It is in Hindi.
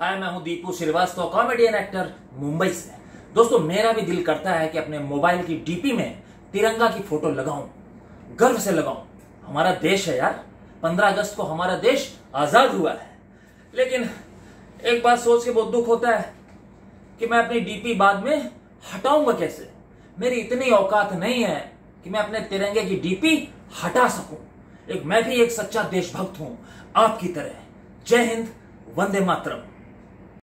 हाय, मैं हूँ दीपू श्रीवास्तव कॉमेडियन एक्टर मुंबई से। दोस्तों, मेरा भी दिल करता है कि अपने मोबाइल की डीपी में तिरंगा की फ़ोटो लगाऊँ, गर्व से लगाऊँ। हमारा देश है यार, पंद्रह अगस्त को हमारा देश आज़ाद हुआ है। लेकिन एक बात सोच के बहुत दुख होता है कि मैं अपनी डीपी बाद में हटाऊँगा कैसे? मेरी इतनी औकात नहीं है कि मैं अपने तिरंगे की डीपी हटा सकूँ। एक, मैं भी एक सच्चा देशभक्त हूँ। आपकी तरह। जय हिंद, वंदे मातरम।